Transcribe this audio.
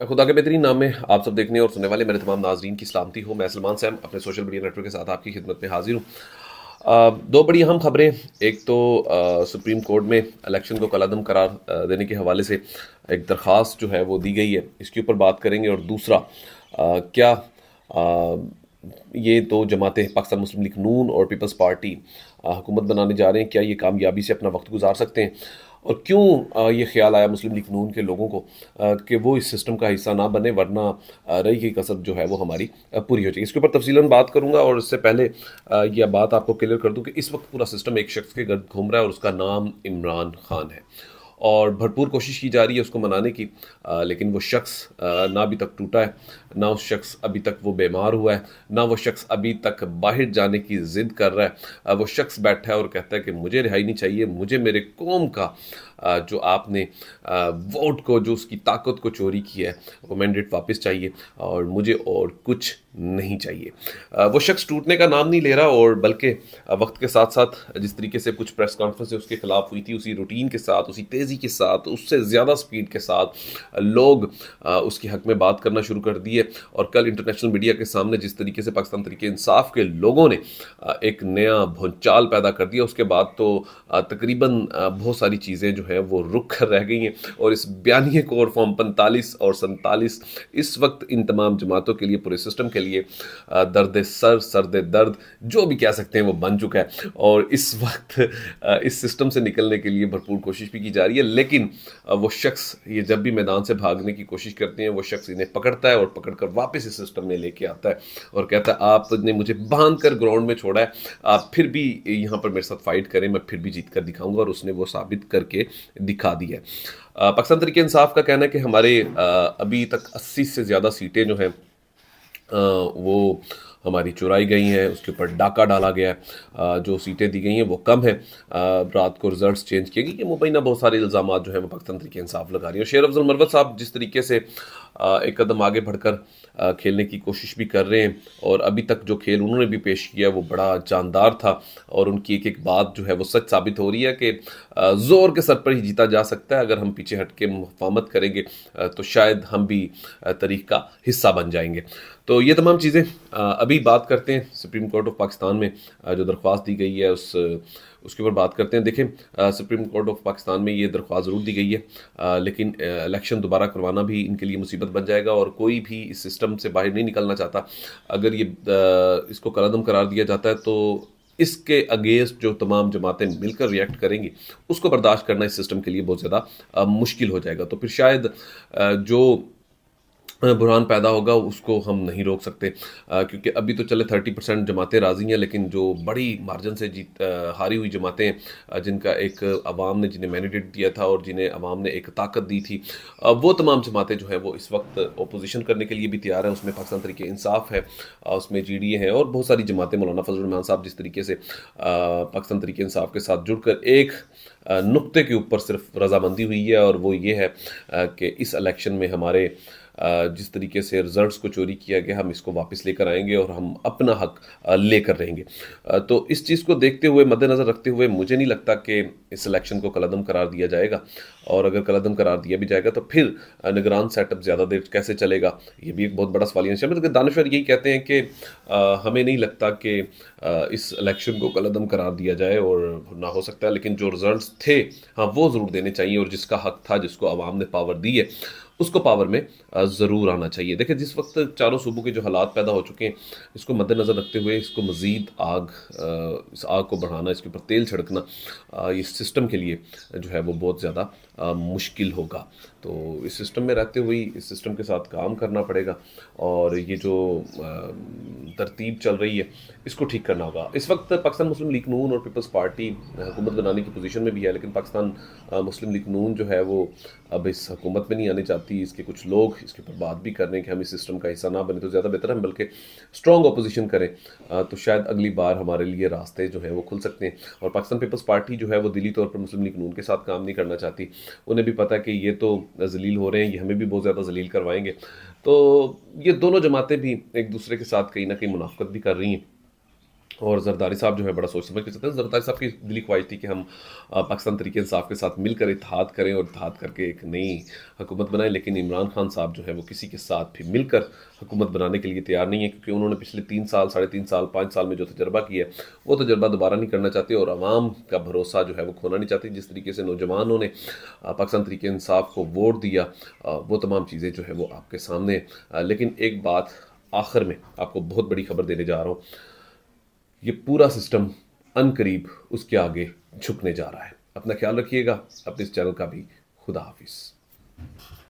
खुदा के बेहतरीन नाम में आप सब देखने और सुनने वाले मेरे तमाम नाजरीन की सलामती हो। मैं सलमान सैम अपने सोशल मीडिया नेटवर्क के साथ आपकी खिदमत में हाजिर हूँ। दो बड़ी अहम खबरें। एक तो आ, सुप्रीम कोर्ट में इलेक्शन को कलादम करार देने के हवाले से एक दरख्वास्त जो है वो दी गई है। इसके ऊपर बात करेंगे और दूसरा आ, क्या आ, ये दो जमातें पाकिस्तान मुस्लिम लीग नून और पीपल्स पार्टी हुकूमत बनाने जा रहे हैं। क्या ये कामयाबी से अपना वक्त गुजार सकते हैं? और क्यों ये ख्याल आया मुस्लिम लीग नून के लोगों को कि वो इस सिस्टम का हिस्सा ना बने, वरना रही की कसर जो है वो हमारी पूरी हो जाएगी। इसके ऊपर तफसीला बात करूँगा और इससे पहले यह बात आपको क्लियर कर दूँ कि इस वक्त पूरा सिस्टम एक शख्स के घर घूम रहा है और उसका नाम इमरान खान है। और भरपूर कोशिश की जा रही है उसको मनाने की। आ, लेकिन वो शख्स ना अभी तक टूटा है ना उस शख्स अभी तक वो बीमार हुआ है ना वो शख्स अभी तक बाहर जाने की ज़िद कर रहा है। वो शख्स बैठा है और कहता है कि मुझे रिहाई नहीं चाहिए मुझे मेरे कौम का जो आपने वोट को जो उसकी ताकत को चोरी की है वो मैंडेट वापस चाहिए और मुझे और कुछ नहीं चाहिए। वो शख्स टूटने का नाम नहीं ले रहा और बल्कि वक्त के साथ साथ जिस तरीके से कुछ प्रेस कॉन्फ्रेंस उसके खिलाफ हुई थी उसी रूटीन के साथ उसी तेज़ी के साथ, उससे ज़्यादा स्पीड के साथ लोग उसके हक में बात करना शुरू कर दिए। और कल इंटरनेशनल मीडिया के सामने जिस तरीके से पाकिस्तान तरीके इंसाफ के लोगों ने एक नया भूचाल पैदा कर दिया, उसके बाद तो तकरीबन बहुत सारी चीज़ें जो हैं वो रुक कर रह गई हैं। और इस बयानिए कोर फॉर्म पैंतालीस और सैंतालीस, इस वक्त इन तमाम जमातों के लिए, पूरे सिस्टम के लिए दर्द सर, सर्द दर्द, जो भी कह सकते हैं वो बन चुका है। और इस वक्त इस सिस्टम से निकलने के लिए भरपूर कोशिश भी की जा रही है। लेकिन वो शख्स ये जब भी मैदान से भागने की कोशिश करते हैं, वो शख्स इन्हें पकड़ता है और पकड़ कर वापस इस सिस्टम में लेके आता है और कहता है, आपने मुझे बाँध कर ग्राउंड में छोड़ा है, आप फिर भी यहाँ पर मेरे साथ फाइट करें, मैं फिर भी जीत कर दिखाऊँगा। और उसने वो साबित करके दिखा दिया है। पाकिस्तान तरीके इंसाफ का कहना है कि हमारे अभी तक 80 से ज़्यादा सीटें जो हैं वो हमारी चुराई गई हैं, उसके ऊपर डाका डाला गया है। जो सीटें दी गई हैं वो कम है। रात को रिजल्ट्स चेंज किए गए कि मुबैना बहुत सारे इल्ज़ाम जो हैं वो पाकिस्तान तरीके इंसाफ लगा रही है। शेर अफजल मरवत साहब जिस तरीके से एक कदम आगे बढ़कर खेलने की कोशिश भी कर रहे हैं और अभी तक जो खेल उन्होंने भी पेश किया वो बड़ा जानदार था और उनकी एक एक बात जो है वो सच साबित हो रही है कि ज़ोर के सर पर ही जीता जा सकता है। अगर हम पीछे हट के मुफामत करेंगे तो शायद हम भी तरीक का हिस्सा बन जाएँगे। तो ये तमाम चीज़ें अभी बात करते हैं सुप्रीम कोर्ट ऑफ़ पाकिस्तान में जो दरख्वास्त दी गई है उस उसके ऊपर बात करते हैं। देखें सुप्रीम कोर्ट ऑफ़ पाकिस्तान में ये दरख्वास्त ज़रूर दी गई है आ, लेकिन इलेक्शन दोबारा करवाना भी इनके लिए मुसीबत बन जाएगा और कोई भी इस सिस्टम से बाहर नहीं निकलना चाहता। अगर ये आ, इसको कलदम करार दिया जाता है तो इसके अगेंस्ट जो तमाम जमातें मिलकर रिएक्ट करेंगी उसको बर्दाश्त करना इस सिस्टम के लिए बहुत ज़्यादा मुश्किल हो जाएगा। तो फिर शायद आ, जो बुरहान पैदा होगा उसको हम नहीं रोक सकते। आ, क्योंकि अभी तो चले थर्टी परसेंट जमातें राज़ी हैं लेकिन जो बड़ी मार्जिन से जीत आ, हारी हुई जमातें जिनका एक आवाम ने जिन्हें मैनिडेट दिया था और जिन्हें अवाम ने एक ताकत दी थी आ, वो तमाम जमातें जो हैं वो इस वक्त अपोजिशन करने के लिए भी तैयार हैं। उसमें पाकिस्तान तरीके इंसाफ है उसमें जी डी ए है और बहुत सारी जमातें मौलाना फजलरहमान साहब जिस तरीके से पाकिस्तान तरीके इंसाफ के साथ जुड़कर एक नुक्ते के ऊपर सिर्फ़ रजामंदी हुई है और वो ये है कि इस इलेक्शन में हमारे जिस तरीके से रिजल्ट्स को चोरी किया गया, हम इसको वापस लेकर आएँगे और हम अपना हक लेकर रहेंगे। तो इस चीज़ को देखते हुए, मद्देनज़र रखते हुए मुझे नहीं लगता कि इस इलेक्शन को कलदम करार दिया जाएगा। और अगर कलदम करार दिया भी जाएगा तो फिर निगरान सेटअप ज़्यादा देर कैसे चलेगा? ये भी एक बहुत बड़ा सवाल है। मतलब दानश्वर यही कहते हैं कि हमें नहीं लगता कि इस इलेक्शन को कलदम करार दिया जाए और ना हो सकता है। लेकिन जो रिज़ल्ट थे हाँ वो ज़रूर देने चाहिए और जिसका हक था, जिसको आवाम ने पावर दी है। उसको पावर में ज़रूर आना चाहिए। देखिए, जिस वक्त चारों सूबों के जो हालात पैदा हो चुके हैं, इसको मद्देनज़र रखते हुए इसको मज़ीद आग इस आग को बढ़ाना, इसके ऊपर तेल छिड़कना इस सिस्टम के लिए जो है वो बहुत ज़्यादा मुश्किल होगा। तो इस सिस्टम में रहते हुए इस सिस्टम के साथ काम करना पड़ेगा और ये जो तरतीब चल रही है, इसको ठीक करना होगा। इस वक्त पाकिस्तान मुस्लिम लीग नून और पीपल्स पार्टी हुकूमत बनाने की पोजीशन में भी है, लेकिन पाकिस्तान मुस्लिम लीग नून जो है वो अब इस हुकूमत में नहीं आने चाहती, इसके कुछ लोग इसके ऊपर बात भी कर रहे हैं कि हम इस सिस्टम का हिस्सा ना बने तो ज़्यादा बेहतर हम बल्कि स्ट्रॉन्ग अपोजिशन करें। तो शायद अगली बार हमारे लिए रास्ते जो हैं वो खुल सकते हैं। और पाकिस्तान पीपल्स पार्टी जो है वो दिली तौर पर मुस्लिम लीग नून के साथ काम नहीं करना चाहती। उन्हें भी पता कि ये तो जलील हो रहे हैं, ये हमें भी बहुत ज़्यादा जलील करवाएँगे। तो ये दोनों जमातें भी एक दूसरे के साथ कहीं ना कहीं मुनाफ्त भी कर रही हैं। और जरदारी साहब जो है बड़ा सोच समझ के चलते हैं। जरदारी साहब की दिली ख्वाहिश थी कि हम पाकिस्तान तरीके इंसाफ के साथ मिलकर इतिहाद करें और इतिहाद करके एक नई हुकूमत बनाएँ, लेकिन इमरान खान साहब जो है वो किसी के साथ भी मिलकर हुकूमत बनाने के लिए तैयार नहीं है, क्योंकि उन्होंने पिछले तीन साल, साढ़े तीन साल, पाँच साल में जो तजर्बा किया है, वो तजर्बा दोबारा नहीं करना चाहते और आवाम का भरोसा जो है वो खोना नहीं चाहते। जिस तरीके से नौजवानों ने पाकिस्तान तरीके इंसाफ को वोट दिया वो तमाम चीज़ें जो है वो आपके सामने लेकिन एक बात आखिर में आपको बहुत बड़ी खबर देने जा रहा हूँ। ये पूरा सिस्टम अनकरीब उसके आगे झुकने जा रहा है। अपना ख्याल रखिएगा। अपने इस चैनल का भी खुदा हाफिज़।